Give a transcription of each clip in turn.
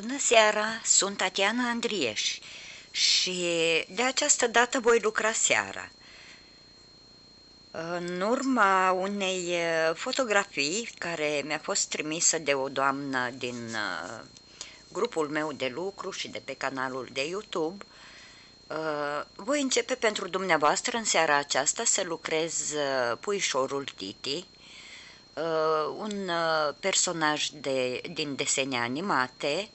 Bună seara, sunt Tatiana Andrieș și de această dată voi lucra seara. În urma unei fotografii care mi-a fost trimisă de o doamnă din uh, grupul meu de lucru și de pe canalul de YouTube, uh, voi începe pentru dumneavoastră în seara aceasta să lucrez uh, puișorul Titi, un personaj de, din desene animate,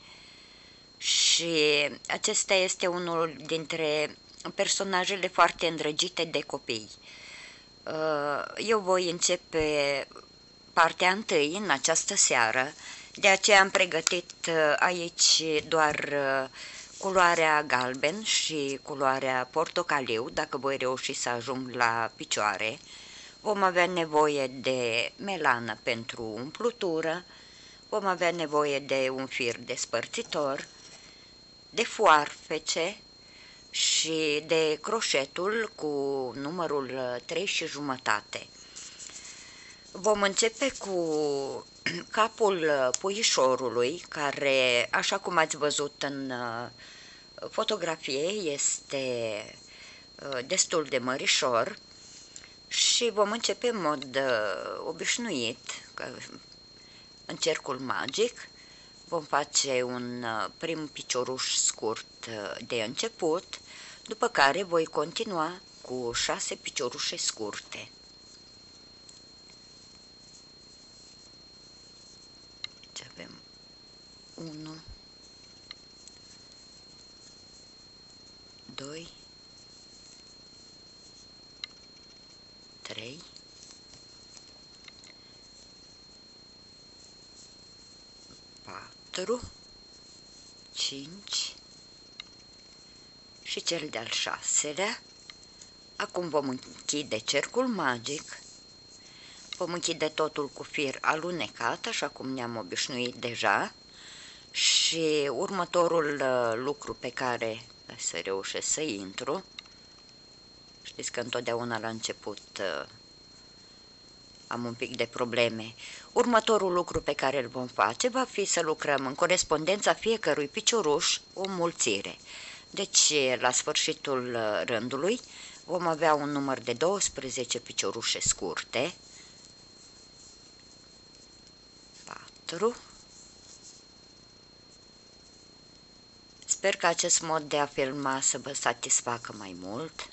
și acesta este unul dintre personajele foarte îndrăgite de copii. Uh, eu voi începe partea întâi în această seară, de aceea am pregătit uh, aici doar uh, culoarea galben și culoarea portocaliu, dacă voi reuși să ajung la picioare. Vom avea nevoie de melană pentru umplutură, vom avea nevoie de un fir despărțitor, de foarfece și de croșetul cu numărul 3 și jumătate. Vom începe cu capul puișorului, care, așa cum ați văzut în uh, fotografie, este uh, destul de mărișor și vom începe în mod uh, obișnuit, în cercul magic, Vom face un uh, prim picioruș scurt uh, de început, după care voi continua cu șase piciorușe scurte. Ce avem? 1 2 3 4, 5 și cel de-al șaselea. Acum vom închide cercul magic, vom închide totul cu fir alunecat, așa cum ne-am obișnuit deja, și următorul uh, lucru pe care să reușesc să intru, știți că întotdeauna la început uh, am un pic de probleme. Următorul lucru pe care îl vom face va fi să lucrăm în corespondența fiecărui picioruș o mulțire. Deci, la sfârșitul uh, rândului, vom avea un număr de 12 piciorușe scurte, 4, Sper că acest mod de a filma să vă satisfacă mai mult.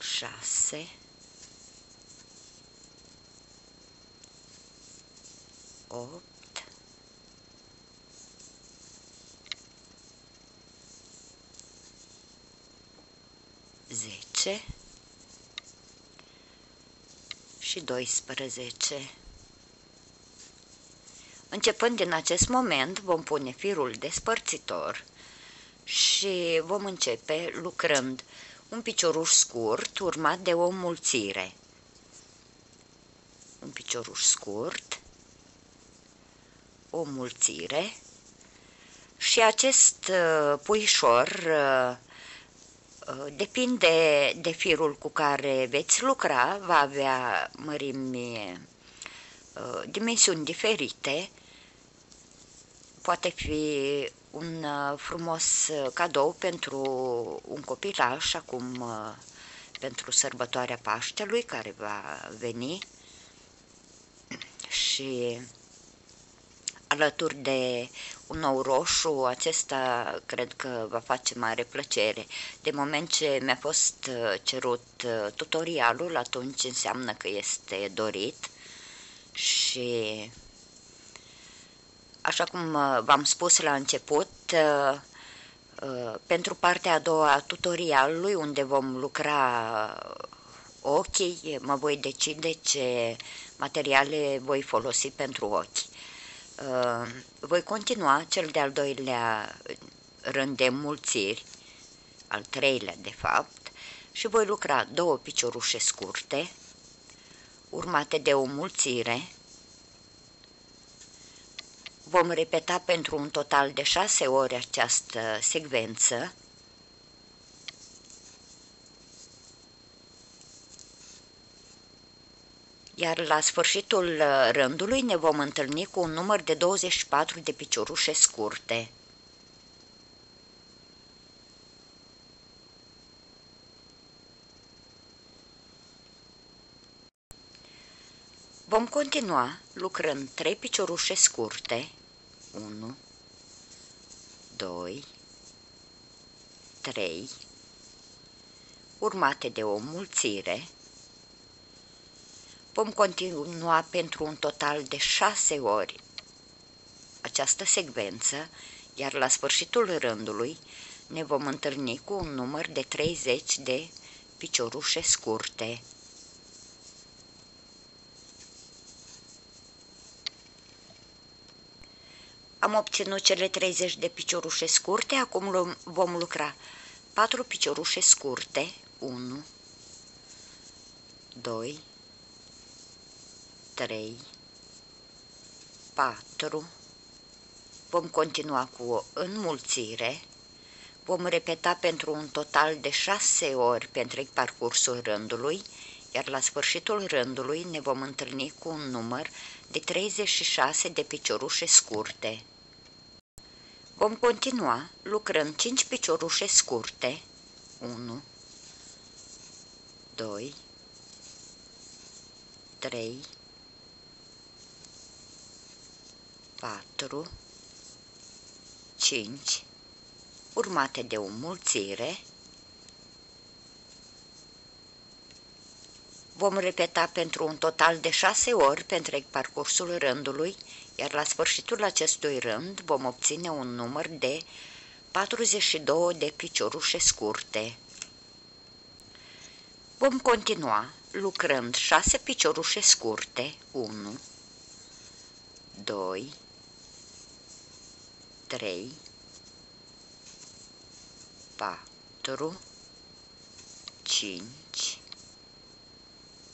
6 8 10 și 12. Începând din acest moment, vom pune firul despărțitor și vom începe lucrând un picioruș scurt urmat de o mulțire. Un picioruș scurt, o mulțire și acest uh, puișor uh, uh, depinde de firul cu care veți lucra, va avea mărimi, dimensiuni diferite, poate fi un uh, frumos uh, cadou pentru un copilaș, acum uh, pentru sărbătoarea Paștelui care va veni și alături de un nou roșu, acesta cred că va face mare plăcere. De moment ce mi-a fost cerut tutorialul, atunci înseamnă că este dorit și Așa cum uh, v-am spus la început, uh, uh, pentru partea a doua a tutorialului, unde vom lucra ochii, mă voi decide ce materiale voi folosi pentru ochi. Voi continua cel de-al doilea rând de mulțiri, al treilea de fapt, și voi lucra două piciorușe scurte, urmate de o mulțire, Vom repeta pentru un total de șase ori această secvență. iar la sfârșitul rândului ne vom întâlni cu un număr de 24 de piciorușe scurte. Vom continua lucrând 3 piciorușe scurte, 1, 2, 3, urmate de o mulțire. Vom continua pentru un total de 6 ori această secvență, iar la sfârșitul rândului ne vom întâlni cu un număr de 30 de piciorușe scurte. Am obținut cele 30 de piciorușe scurte, acum vom lucra. 4 piciorușe scurte, 1, 2, 3, 4, vom continua cu o înmulțire, vom repeta pentru un total de 6 ori pentru parcursul rândului, iar la sfârșitul rândului ne vom întâlni cu un număr de 36 de piciorușe scurte. Vom continua lucrând 5 piciorușe scurte, 1, 2, 3, 4, 5, urmate de o mulțire, Vom repeta pentru un total de șase ori pentru parcursul rândului, iar la sfârșitul acestui rând vom obține un număr de 42 de piciorușe scurte. Vom continua lucrând 6 piciorușe scurte, 1, 2, 3, 4, 5,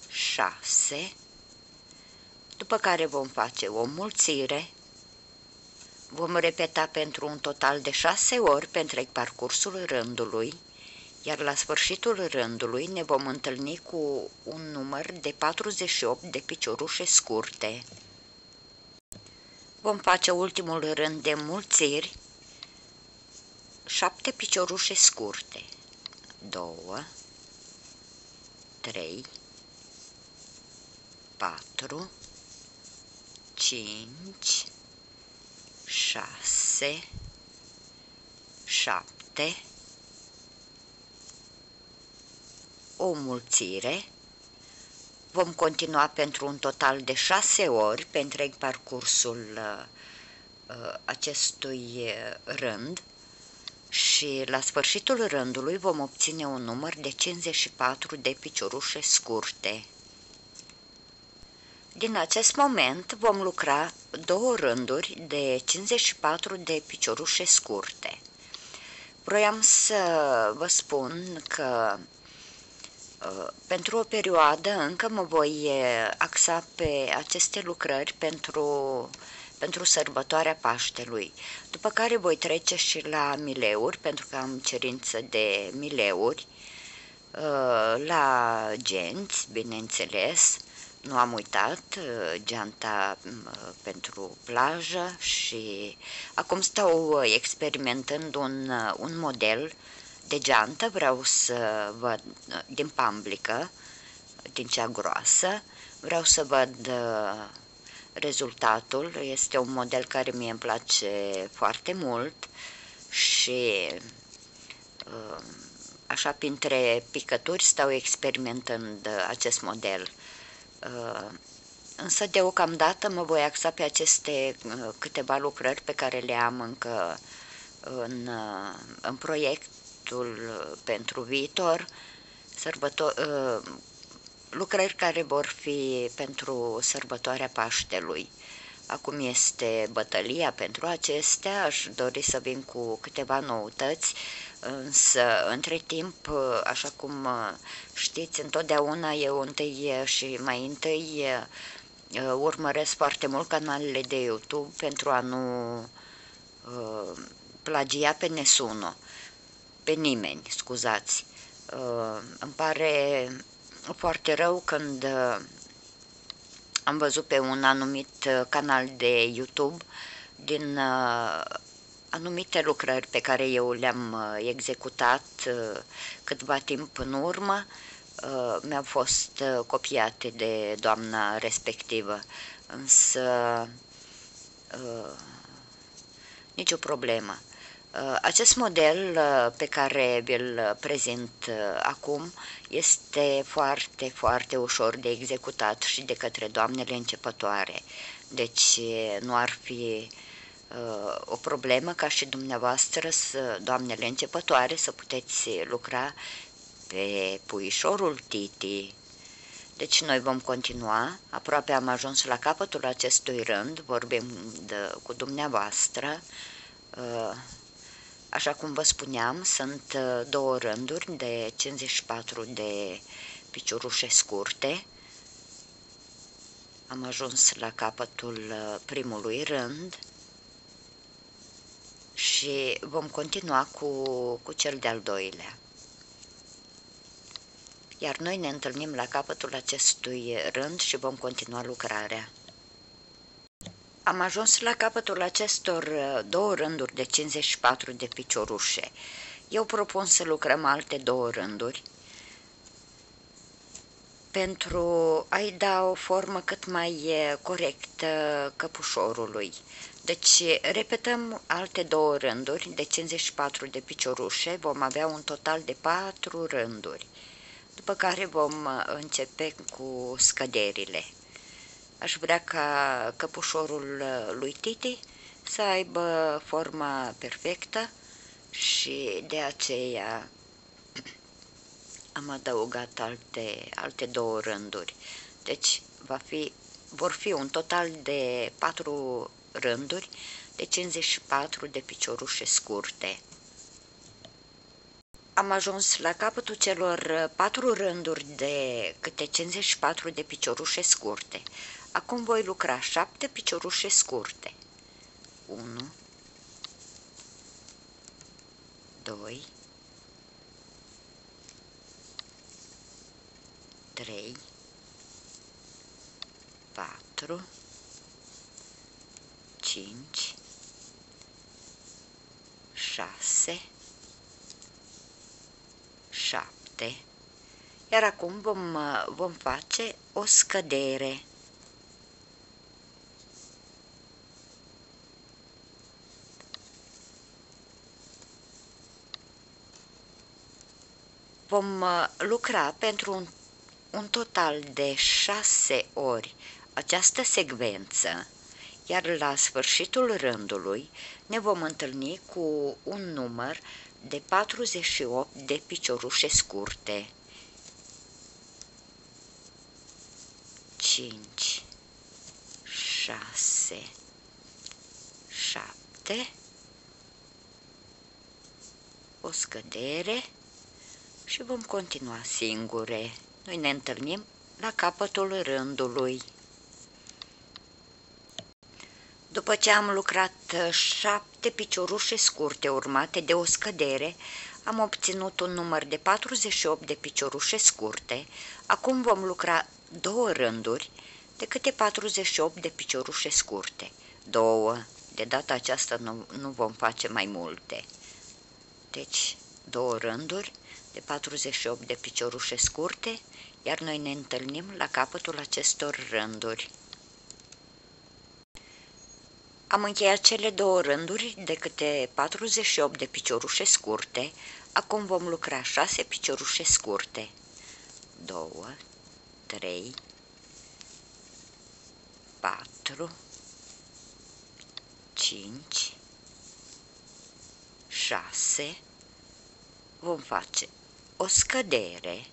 6, după care vom face o mulțire, vom repeta pentru un total de 6 ori pentru parcursul rândului, iar la sfârșitul rândului ne vom întâlni cu un număr de 48 de piciorușe scurte. Vom face ultimul rând de mulțiri, 7 piciorușe scurte, 2, 3, 4, 5, 6, 7, o mulțire, vom continua pentru un total de 6 ori pe întreg parcursul uh, uh, acestui uh, rând și la sfârșitul rândului vom obține un număr de 54 de piciorușe scurte. Din acest moment vom lucra două rânduri de 54 de piciorușe scurte. Vroiam să vă spun că uh, pentru o perioadă încă mă voi uh, axa pe aceste lucrări pentru, pentru sărbătoarea Paștelui, după care voi trece și la mileuri, pentru că am cerință de mileuri, uh, la genți, bineînțeles, nu am uitat uh, geanta uh, pentru plajă și acum stau uh, experimentând un, un model de geantă, vreau să văd din pamblică, din cea groasă, vreau să văd rezultatul, este un model care mie îmi place foarte mult și așa printre picături stau experimentând acest model. Uh, însă deocamdată mă voi axa pe aceste uh, câteva lucrări pe care le am încă în, uh, în proiectul pentru viitor, sărbător, lucrări care vor fi pentru sărbătoarea Paștelui. Acum este bătălia pentru acestea, aș dori să vin cu câteva noutăți, însă între timp, așa cum știți, întotdeauna eu întâi și mai întâi urmăresc foarte mult canalele de YouTube pentru a nu uh, plagia pe nesuno, pe nimeni, scuzați. Uh, îmi pare foarte rău când am văzut pe un anumit uh, canal de YouTube din uh, anumite lucrări pe care eu le-am uh, executat câtva timp în urmă, mi-au fost copiate de doamna respectivă, însă nicio problemă. Uh, acest model uh, pe care vi-l prezint uh, acum este foarte, foarte ușor de executat și de către doamnele începătoare. Deci nu ar fi o problemă ca și dumneavoastră, să, doamnele începătoare, să puteți lucra pe puișorul Titi. Deci noi vom continua, aproape am ajuns la capătul acestui rând, vorbim de, cu dumneavoastră, Așa cum vă spuneam, sunt uh, două rânduri de 54 de piciorușe scurte. Am ajuns la capătul uh, primului rând și vom continua cu, cu cel de-al doilea. Iar noi ne întâlnim la capătul acestui rând și vom continua lucrarea. Am ajuns la capătul acestor uh, două rânduri de 54 de piciorușe. Eu propun să lucrăm alte două rânduri pentru a-i da o formă cât mai uh, corectă căpușorului. Deci repetăm alte două rânduri de 54 de piciorușe, vom avea un total de 4 rânduri, după care vom uh, începe cu scăderile. Aș vrea ca căpușorul uh, lui Titi să aibă forma perfectă și de aceea am adăugat alte, alte două rânduri. Deci va fi, vor fi un total de patru rânduri de 54 de piciorușe scurte. Am ajuns la capătul celor patru rânduri de câte 54 de piciorușe scurte. Acum voi lucra șapte piciorușe scurte. 1 2 3 4 5 6 7 iar acum vom, vom face o scădere. Vom uh, lucra pentru un, un total de șase ori această secvență, iar la sfârșitul rândului ne vom întâlni cu un număr de 48 de piciorușe scurte. 5 6 7 o scădere și vom continua singure. Noi ne întâlnim la capătul rândului. După ce am lucrat șapte piciorușe scurte urmate de o scădere, am obținut un număr de 48 de piciorușe scurte. Acum vom lucra două rânduri de câte 48 de piciorușe scurte. Două. De data aceasta nu, nu vom face mai multe. Deci, două rânduri de 48 de piciorușe scurte, iar noi ne întâlnim la capătul acestor rânduri. Am încheiat cele două rânduri de câte 48 de piciorușe scurte, acum vom lucra 6 piciorușe scurte. 2, 3, 4, 5, 6, vom face o scădere.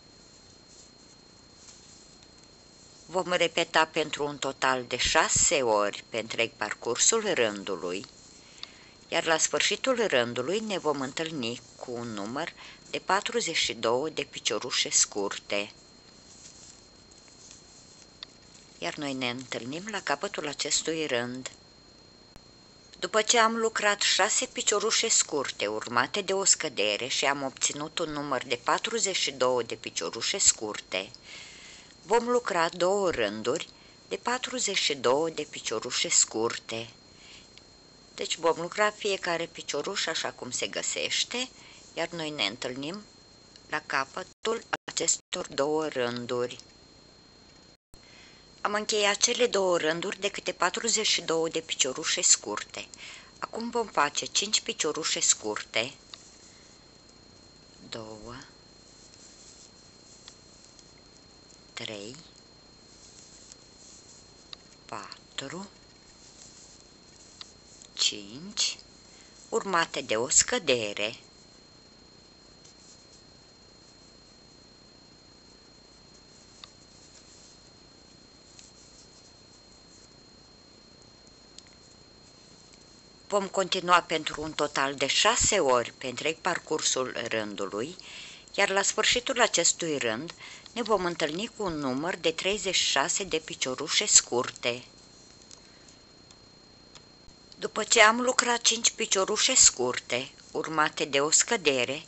Vom repeta pentru un total de șase ori pe întreg parcursul rândului, iar la sfârșitul rândului ne vom întâlni cu un număr de 42 de piciorușe scurte. Iar noi ne întâlnim la capătul acestui rând. După ce am lucrat șase piciorușe scurte, urmate de o scădere și am obținut un număr de 42 de piciorușe scurte, vom lucra două rânduri de 42 de piciorușe scurte. Deci vom lucra fiecare picioruș așa cum se găsește, iar noi ne întâlnim la capătul acestor două rânduri. Am încheiat cele două rânduri de câte 42 de piciorușe scurte. Acum vom face 5 piciorușe scurte. 2 3 4 5 urmate de o scădere. Vom continua pentru un total de șase ori pe întreg parcursul rândului, iar la sfârșitul acestui rând ne vom întâlni cu un număr de 36 de piciorușe scurte. După ce am lucrat 5 piciorușe scurte, urmate de o scădere,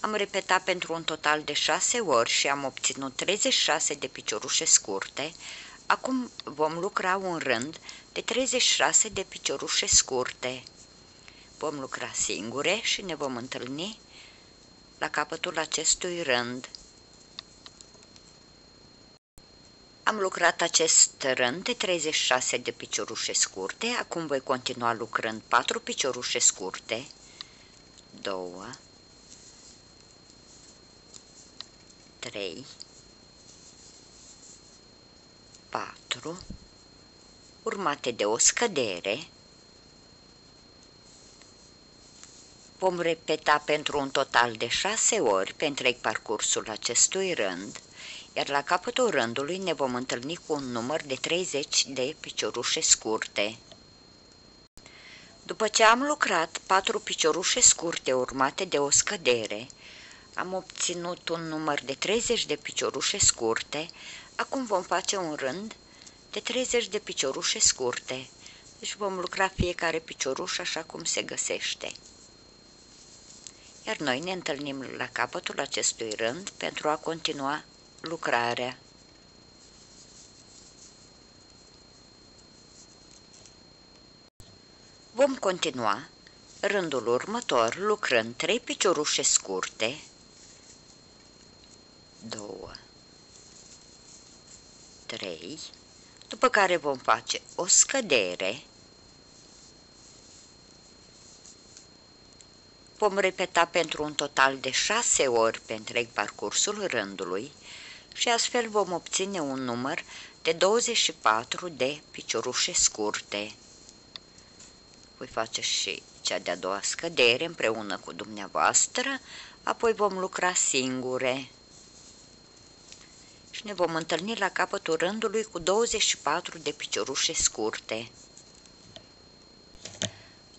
am repetat pentru un total de 6 ori și am obținut 36 de piciorușe scurte, acum vom lucra un rând de 36 de piciorușe scurte. Vom lucra singure și ne vom întâlni la capătul acestui rând. Am lucrat acest rând de 36 de piciorușe scurte, acum voi continua lucrând 4 piciorușe scurte, 2, 3, 4, urmate de o scădere, vom repeta pentru un total de șase ori pe întreg parcursul acestui rând, iar la capătul rândului ne vom întâlni cu un număr de 30 de piciorușe scurte. După ce am lucrat patru piciorușe scurte urmate de o scădere, am obținut un număr de 30 de piciorușe scurte, acum vom face un rând de 30 de piciorușe scurte, deci vom lucra fiecare picioruș așa cum se găsește. Iar noi ne întâlnim la capătul acestui rând pentru a continua lucrarea. Vom continua. Rândul următor lucrând trei piciorușe scurte, două, trei, după care vom face o scădere, vom repeta pentru un total de șase ori pe întreg parcursul rândului și astfel vom obține un număr de 24 de piciorușe scurte. Voi face și cea de-a doua scădere împreună cu dumneavoastră, apoi vom lucra singure și ne vom întâlni la capătul rândului cu 24 de piciorușe scurte.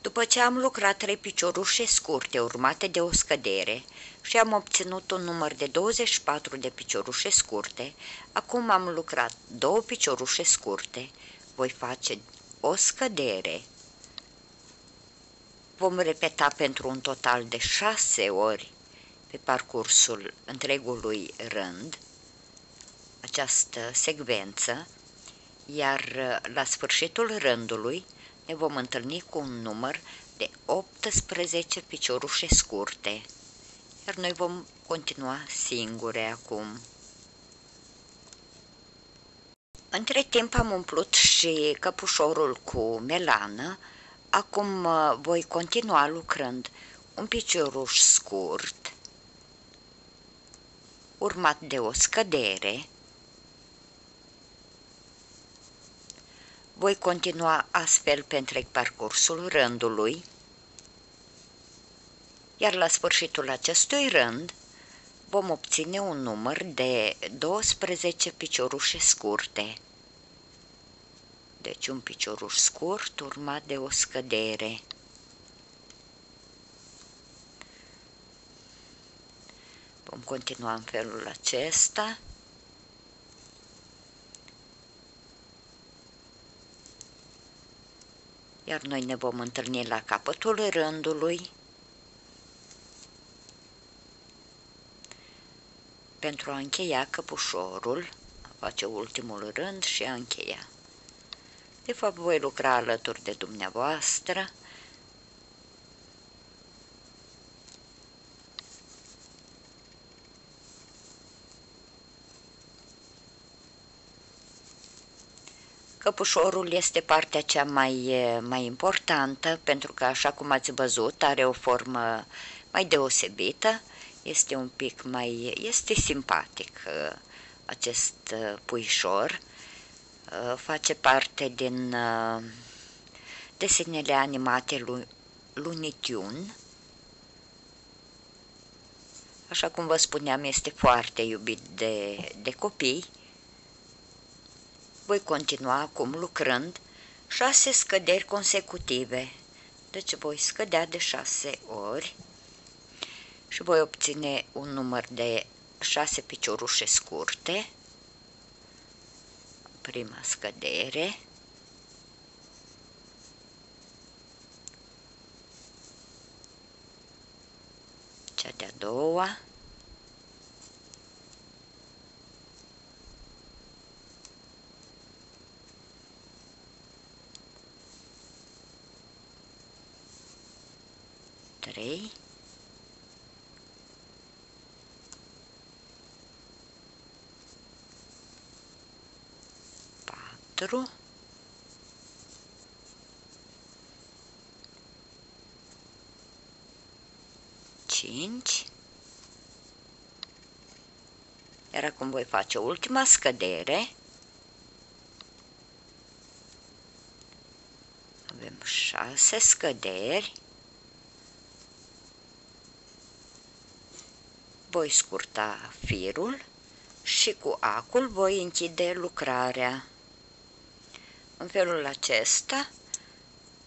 După ce am lucrat trei piciorușe scurte urmate de o scădere și am obținut un număr de 24 de piciorușe scurte, acum am lucrat două piciorușe scurte, voi face o scădere. Vom repeta pentru un total de șase ori pe parcursul întregului rând această secvență, iar la sfârșitul rândului ne vom întâlni cu un număr de 18 piciorușe scurte, iar noi vom continua singure acum. Între timp am umplut și căpușorul cu melană, acum uh, voi continua lucrând un picioruș scurt, urmat de o scădere, Voi continua astfel pe întreg parcursul rândului, iar la sfârșitul acestui rând vom obține un număr de 12 piciorușe scurte. Deci un picioruș scurt urmat de o scădere. Vom continua în felul acesta. Iar noi ne vom întâlni la capătul rândului pentru a încheia căpușorul, a face ultimul rând și a încheia. De fapt, voi lucra alături de dumneavoastră. Căpușorul este partea cea mai, mai importantă pentru că, așa cum ați văzut, are o formă mai deosebită, este un pic mai, este simpatic uh, acest uh, puișor, uh, face parte din desenele animate Looney Tune. Așa cum vă spuneam, este foarte iubit de, de copii. Voi continua acum lucrând șase scăderi consecutive. Deci voi scădea de șase ori și voi obține un număr de 6 piciorușe scurte, prima scădere, cea de-a doua, trei, patru, cinci, iar acum voi face ultima scădere, avem șase scăderi, voi scurta firul și cu acul voi închide lucrarea. În felul acesta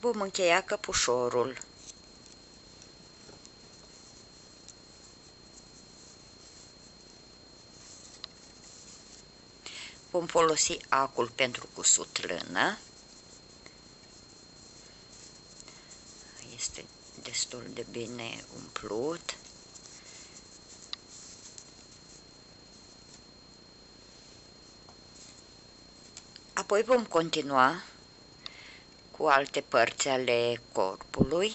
vom încheia căpușorul. Vom folosi acul pentru cusut lână. Este destul de bine umplut. Apoi vom continua cu alte părți ale corpului.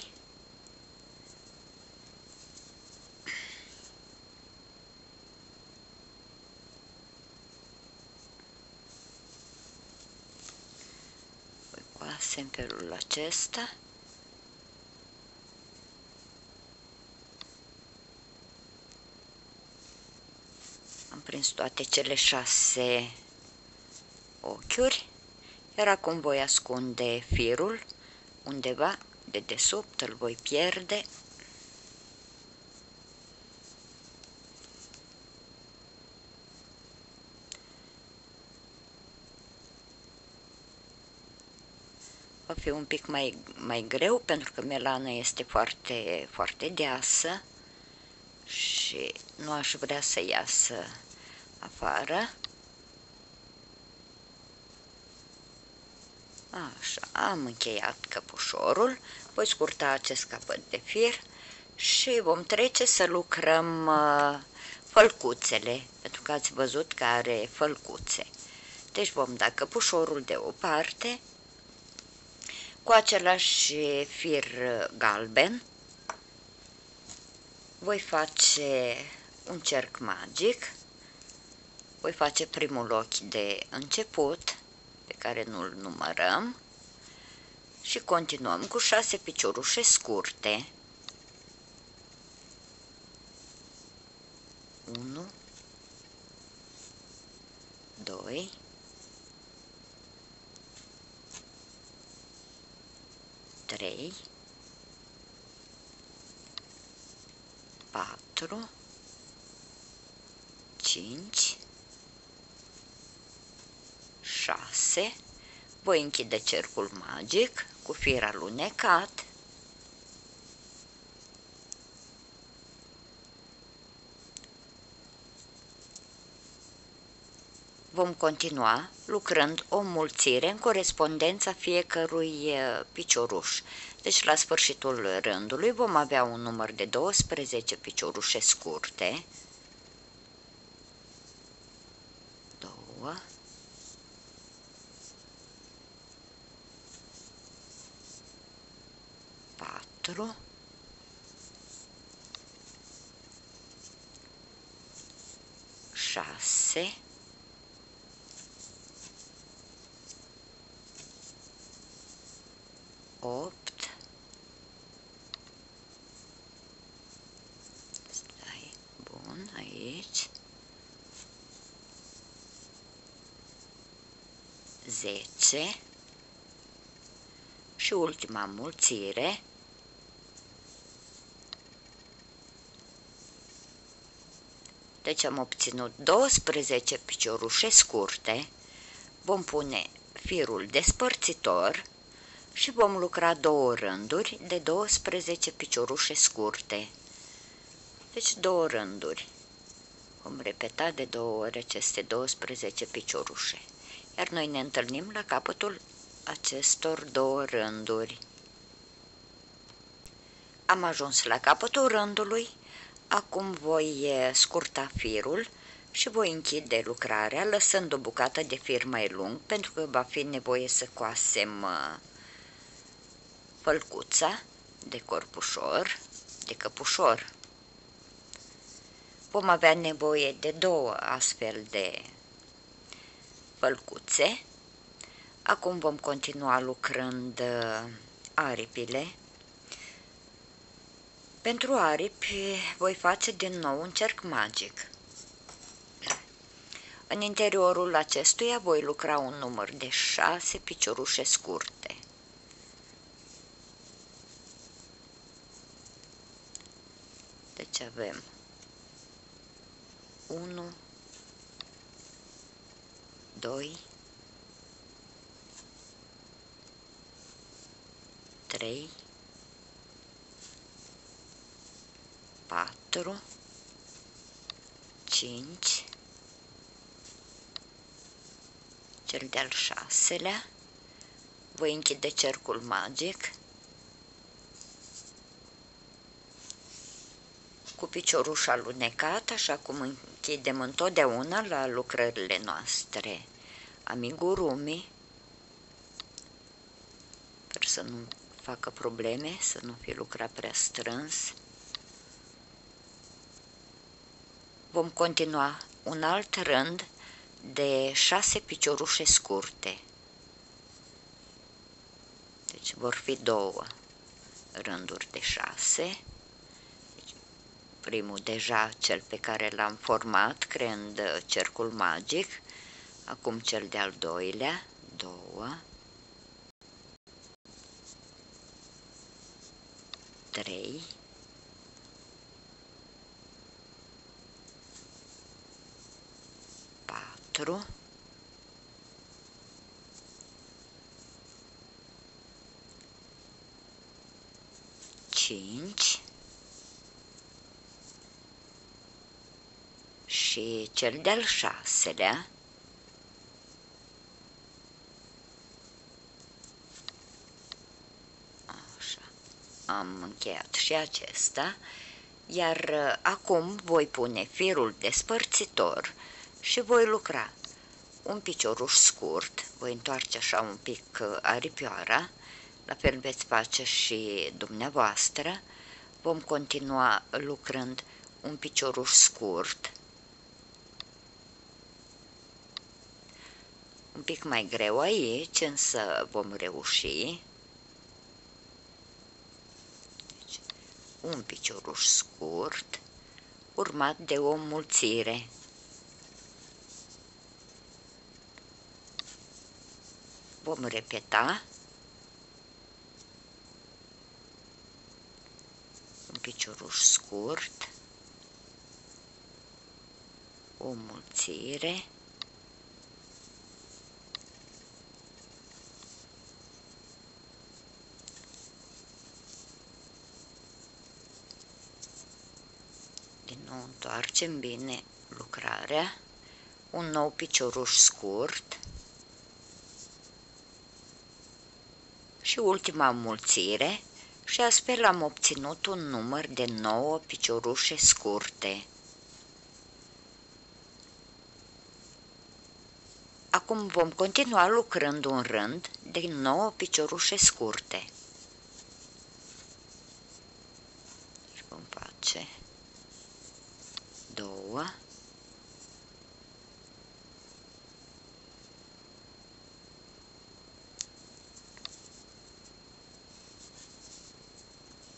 Voi coase în felul acesta. Am prins toate cele șase ochiuri, iar acum voi ascunde firul undeva de desubt, îl voi pierde. Va fi un pic mai, mai greu pentru că melana este foarte, foarte deasă și nu aș vrea să iasă afară. Așa, am încheiat căpușorul, voi scurta acest capăt de fir și vom trece să lucrăm uh, fălcuțele, pentru că ați văzut că are fălcuțe. Deci vom da căpușorul de o parte cu același fir galben. Voi face un cerc magic, voi face primul ochi de început, care nu-l numărăm. Și continuăm cu șase piciorușe scurte. 1 2 3 4 5 6, voi închide cercul magic cu fir alunecat, Vom continua lucrând o mulțire în corespondența fiecărui picioruș. Deci la sfârșitul rândului vom avea un număr de 12 piciorușe scurte. 2 patru, șase, opt, stai, bun, aici, zece. Și ultima mulțire, Deci am obținut 12 piciorușe scurte, vom pune firul despărțitor și vom lucra două rânduri de 12 piciorușe scurte. Deci două rânduri. Vom repeta de două ori aceste 12 piciorușe. Iar noi ne întâlnim la capătul acestor două rânduri. Am ajuns la capătul rândului, acum voi scurta firul și voi închide lucrarea lăsând o bucată de fir mai lung pentru că va fi nevoie să coasem fălcuța de corpușor, de căpușor. Vom avea nevoie de două astfel de fălcuțe. Acum vom continua lucrând aripile. Pentru aripi voi face din nou un cerc magic. În interiorul acestuia voi lucra un număr de șase piciorușe scurte. Deci avem 1, 2, 3, 4, 5, cel de-al șaselea, voi închide cercul magic cu picioruș șalunecat, așa cum închidem întotdeauna la lucrările noastre amigurumi, sper să nu facă probleme, să nu fie lucrat prea strâns. Vom continua un alt rând de șase piciorușe scurte. Deci vor fi două rânduri de șase. Primul deja cel pe care l-am format creând cercul magic, acum cel de-al doilea, două, trei, patru, cinci, și cel de-al șaselea, Așa. am încheiat și acesta, iar uh, acum voi pune firul despărțitor și voi lucra un picioruș scurt, voi întoarce așa un pic uh, aripioara, la fel veți face și dumneavoastră, vom continua lucrând un picioruș scurt, un pic mai greu aici, însă vom reuși. Deci, un picioruș scurt, urmat de o mulțire. Vom repeta. Un picioruș scurt, o mulțire, întoarcem bine lucrarea, un nou picioruș scurt și ultima mulțire și astfel am obținut un număr de 9 piciorușe scurte. Acum vom continua lucrând un rând de 9 piciorușe scurte.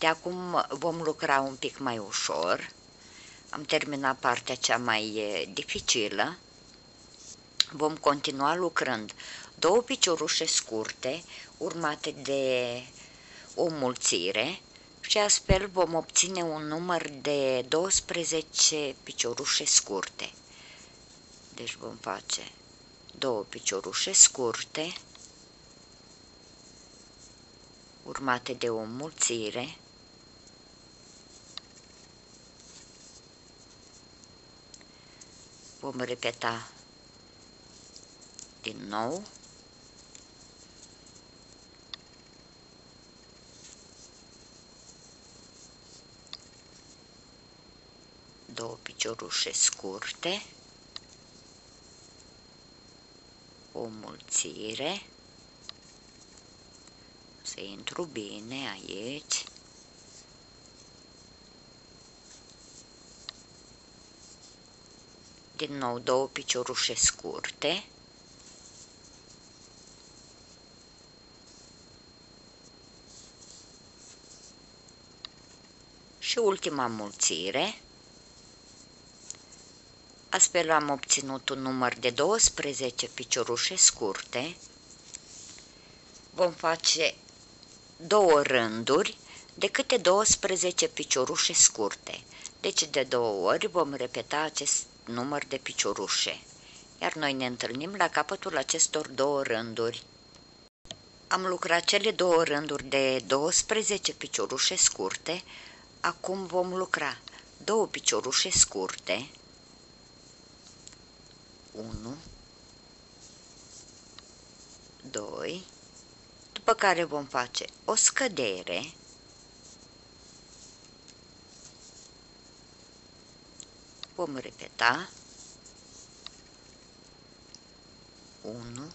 De acum vom lucra un pic mai ușor. Am terminat partea cea mai dificilă. Vom continua lucrând două piciorușe scurte, urmate de o mulțire, și astfel vom obține un număr de 12 piciorușe scurte. Deci vom face două piciorușe scurte, urmate de o mulțire, vom repeta din nou. Două piciorușe scurte, o mulțire, să intru bine aici, din nou două piciorușe scurte, și ultima mulțire, Astfel am obținut un număr de 12 piciorușe scurte. Vom face două rânduri de câte 12 piciorușe scurte. Deci de două ori vom repeta acest număr de piciorușe. Iar noi ne întâlnim la capătul acestor două rânduri. Am lucrat cele două rânduri de 12 piciorușe scurte, acum vom lucra două piciorușe scurte, 1, 2, după care vom face o scădere, vom repeta. 1,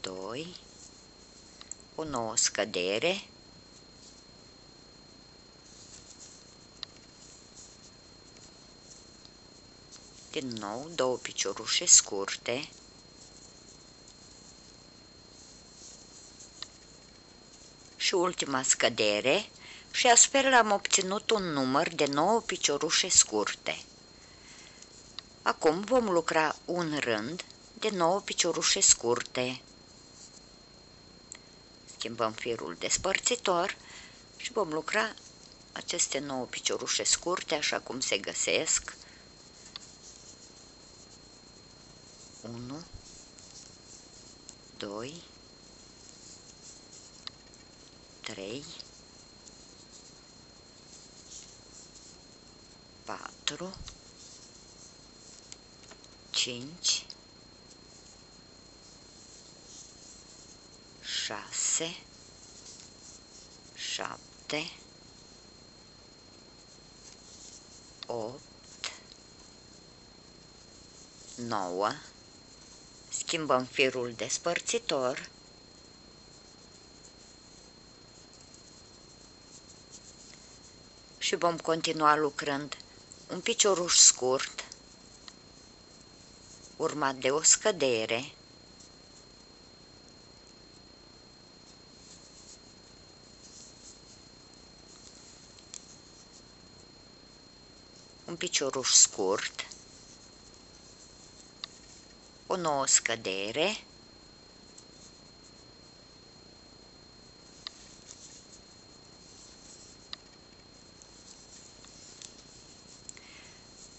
2, o nouă scădere, din nou două piciorușe scurte, și ultima scădere și astfel am obținut un număr de 9 piciorușe scurte. Acum vom lucra un rând de 9 piciorușe scurte. Schimbăm firul despărțitor și vom lucra aceste 9 piciorușe scurte așa cum se găsesc 1, 2, 3, 4, 5, 6, 7, 8, 9, schimbăm firul despărțitor. Și vom continua lucrând un picioruș scurt urmat de o scădere. Un picioruș scurt o nouă scădere,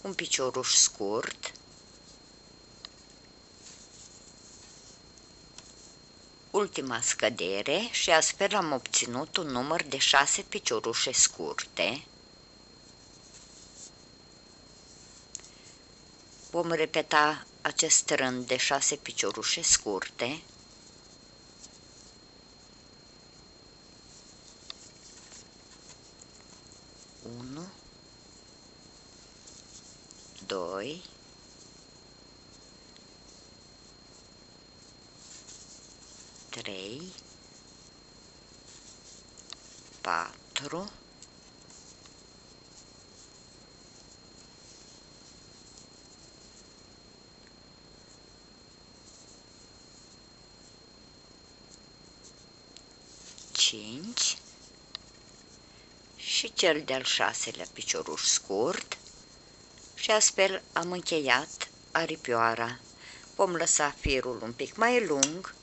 un picioruș scurt, ultima scădere și astfel am obținut un număr de șase piciorușe scurte. Vom repeta acest rând de șase piciorușe scurte. Unu, doi, trei, patru, cinci și cel de-al șaselea picioruș scurt și astfel am încheiat aripioara. Vom lăsa firul un pic mai lung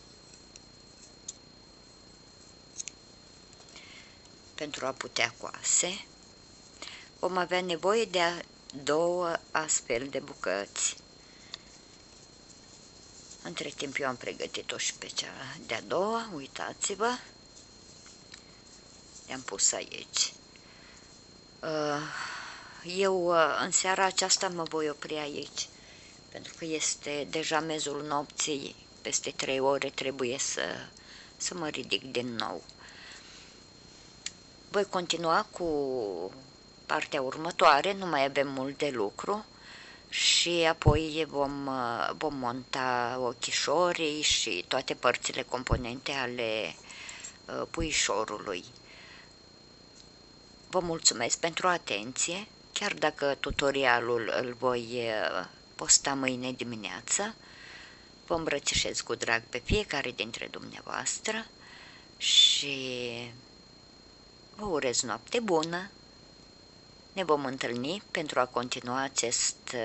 pentru a putea coase. Vom avea nevoie de două astfel de bucăți. Între timp eu am pregătit-o și pe cea de-a doua, uitați-vă. Le-am pus aici. Uh, eu uh, în seara aceasta mă voi opri aici, pentru că este deja mezul nopții, peste trei ore trebuie să, să mă ridic din nou. Voi continua cu partea următoare, nu mai avem mult de lucru și apoi vom, uh, vom monta ochișorii și toate părțile componente ale puișorului. Vă mulțumesc pentru atenție, chiar dacă tutorialul îl voi posta mâine dimineață. Vă îmbrățișez cu drag pe fiecare dintre dumneavoastră și vă urez noapte bună. Ne vom întâlni pentru a continua acest